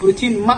brotiin ma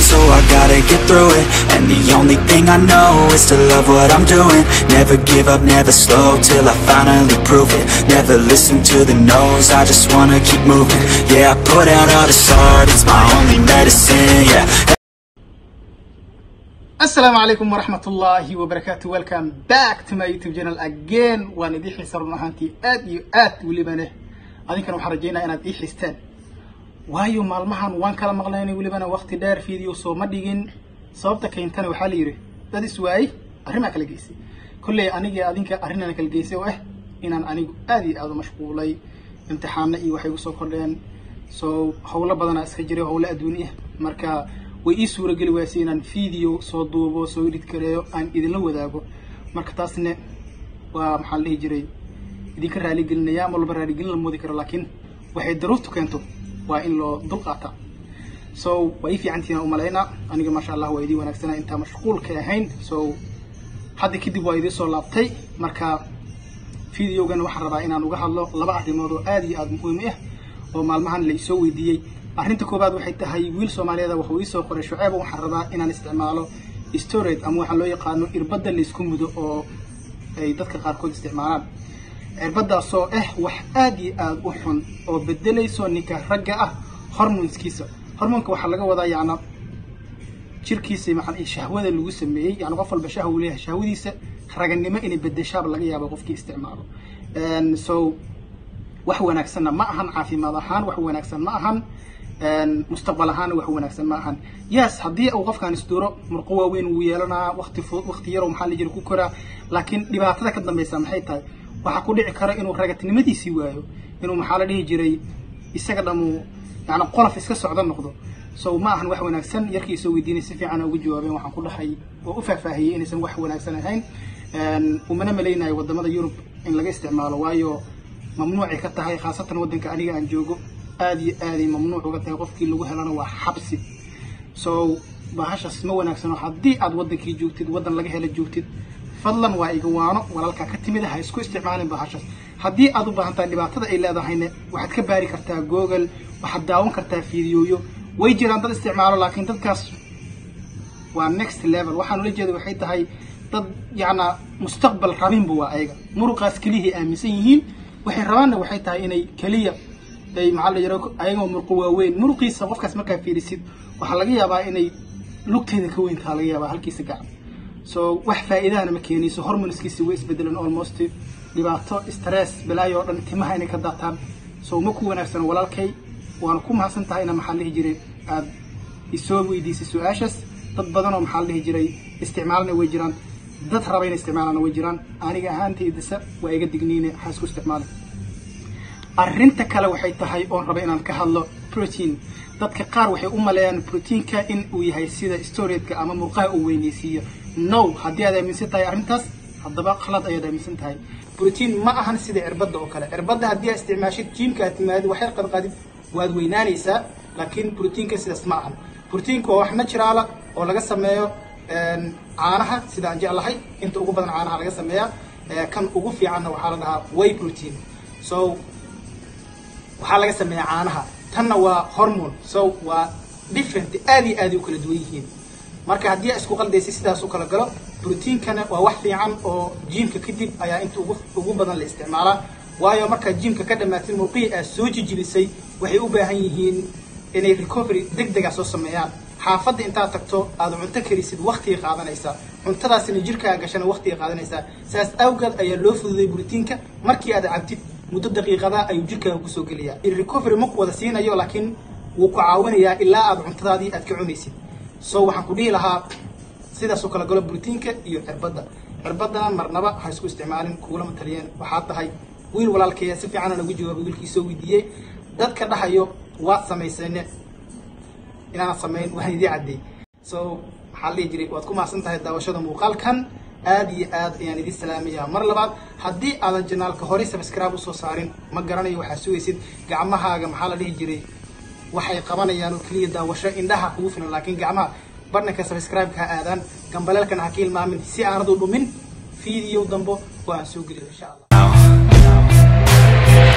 so I gotta get through it. And the only thing I know is to love what I'm doing. Never give up, never slow, till I finally prove it. Never listen to the no's, I just wanna keep moving. Yeah, I put out all this art, it's my only medicine, yeah asalaamu calaykum waraxmat ullaahi wabarakaatu welcome back to my youtube channel again. waan idii xiisa run ahaantii aad iyo aad welibane adinkana waxaan rajaynaya inaad ii xiistaan waayo maalmahan waan kala maqlaynay welibana waqti dheer video soo ma dhigin sababta keentana waxaa la yidhi dad is waayey arrimaa kala geysay kolley anigii adinka arrinana kala geysay oo ah inaan anigu aad iyo aad u mashquulay imtixaano iyo waxay ku soo kordheen so howlo badanaa way ii suurageli waasay inaan video soo duubo soo edit gareeyo aan idinla wadaago. Marka taasne waa maxaa la dhihi jiray? Idinka raaligelinaya ama walba raaligelin la moodi karo laakiin waxay daruurtu keento. Waa in loo dul qaataa so waa ii fiicantiina umalaynaa aniga maasha allah waa idii wanaagsana intaa mashquulka ahayn. So hadda kadib waa idii soo laabtay. Marka videogan waxaan rabaa inaan uga hadlo laba arrimood oo aad iyo aad muhiim ah oo maalmahan la isoo weydiiyey arrinta koowaad waxay tahay wiil soomaaliyeed wuxuu iisoo qoray shuceeb waxaan rabaa inaan isticmaalo storage ama waxaa loo yaqaano irbadda laysku mudo oo ay dadka qaarkood isticmaalaan. Cirbadaasoo ah wax aad iyo aad u xun oo bedelayso ninka ragga ah hormonskiisa hormonka waxaa laga wadaa yacna jirkiisa maa shahwada lagu sameeyey yani qof walba shahwa uu leeyahay shahwadiisa raganimo inay bedeshaaba laga yaaba qofkii isticmaalo. So wax wanaagsanna ma ahan caafimaad ahaan wax wanaagsan ma ahan mustaqbal ahaan wax wanaagsan ma ahan. Yes haddii uu qofkaan isduro murqo waaweyn wuu yeelanaa waqti fudud waqti yar maxaa la jira ku koraa laakiin dhibaatada ka dambaysa maxay tahay? Waxaa ku dhici kara inuu ragatnimadiisii waayo inuu maxaa la dhihi jiray isaga dhamuu yani qolof iska socda noqdo. So ma ahan wax wanaagsan yarkii soo weydiinay si fiican ugu jawaabeen waxaan ku dhahay oo u faahfaahiyey inaysan wax wanaagsan ahayn. Umana malaynayo waddamada yurub in laga isticmaalo waayo mamnuucay ka tahay khaasatan waddanka aniga aan joogo aad iyo aaday mamnuuc uga tahay. Qofkii lagu helana waa xabsi. So bahashaas ma wanaagsano haddii aad waddankii joogtid waddan laga hela joogtid fadlan waa iga waano. Walaalkaa ka timid ha isku isticmaalin bahashaas. Haddii aad u baahan dhibaatada ay leedahayna waxaad ka baari kartaa google waxaad daawan kartaa fiidiyooyo. Way jiraan dad isticmaalo laakiin dadkaas waa next level. Waxaan ula jeeda waxay tahay dad yacnaa mustaqbal rabinba waa ayaga muruqaas keliyay aaminsan yihiin. Waxay rabaanna waxay tahay inay keliya ay maxaa la yaro ayagoo murqo waaweyn. Muruqiisa qofkaas markaa fiirisid waxaa laga yaabaa inay lugteeda ka weyntaa laga yaabaa halkiisa gacan. So wax faa'iidahana ma keenayso hormonskiisi way isbedeleen almost. Dhibaato stress balaayo oo dhan timaha inay ka daataan. So ma ku wanaagsano walaalkay waana ku mahadsan tahay ina maxaa dhihi jiray? Aad isoo weydiisay su'aashaas. Dad badan oo maxaa la jiray? Isticmaalna way jiraan. Dad raba inay isticmaalana way jiraan. Aniga ahaantaydasa waa iga digniine ha isku isticmaalin arrinta kale waxay tahay oon raba inaan ka hadlo protein. Dadka qaar waxay u maleeyaan proteinka in uu yahay sida storageka ama murqaha uu weynaysiiyo no haddii aad aaminsan tahay arrintaas haddaba khalad ayaad aaminsan tahay. Brotiin ma ahan sida cirbadda oo kale. Cirbadda haddii aad isticmaashid jiimka aad timaadid waxyar qadqadid waad weynaanaysaa laakiin brotiinka sidaas ma ahan. Brotiinka waa wax naturaala oo laga sameeyo caanaha sida jeclahay. Inta ugu badan caanaha laga sameeyaa. Kan ugu fiicanna waxaa la dhahaa way protein. So waxaa laga sameeyaa caanaha. Tanna waa hormone so waa different aad iyo aad u kala duwan yihiin. Marka haddii isku qaldaysay sidaas u kala galo brotiinkana waa wax fiican oo jiimka kadib ayaa inta ugu badan la isticmaalaa. Waayo markaad jiimka ka dhammaatid murqihii aad soo jijibisay waxay u baahan yihiin inay recovery deg dega soo sameeyaan. Xaafadda intaad tagto aad cunto karisid waktiga qaadanaysaa cuntadaasina jirkaa gashana waktiga qaadanaysaa saas awgeed ayaa loo fududay brotiinka markii aad cabtid muddo daqiiqada ayuu jirkaaga ku soo geliyaa. Recovery ma ku wada siinayo laakiin wuu ku caawinayaa ilaa aad cuntadaadii aad ka cunaysid. So waxaan ku dhihi lahaa sidaas oo kala galo brotiinka iyo cirbadda. Cirbadda marnaba ha isku isticmaalin kuulama taliyeen waxaa tahay wiil walaalkeeya si fiican aan ugu jawaabay wiilkii soo weydiiyey dadka dhahayo waad samaysayne inaana samayn waan idii caddeey so maxaa la jiray waad ku mahadsan tahay daawashada muuqaalkan aad iyo aad ayaan idin salaamayaa. Mar labaad haddii aadan janaalka horey subscribe u soo saarin ma garanayo waxaa sugaysid gacmahaaga maxaa la dhihi jiray? Waxay qabanayaan oo keliya daawasho indhaha kugu filan laakiin gacmaha barnanka subscribe-ka ha aadaan gambaleelkana ha ka ilmaamin. Si aanad u dhumin video dambo oo aan soo geliyo insha allah